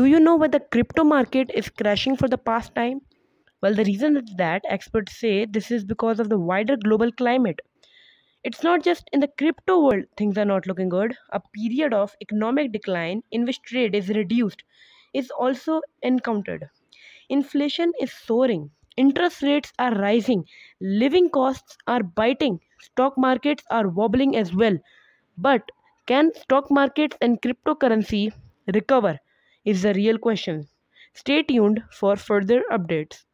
Do you know why the crypto market is crashing for the past time? Well, the reason is that experts say this is because of the wider global climate. It's not just in the crypto world things are not looking good. A period of economic decline in which trade is reduced is also encountered. Inflation is soaring, interest rates are rising, living costs are biting, stock markets are wobbling as well. But can stock markets and cryptocurrency recover? Is the real question. Stay tuned for further updates.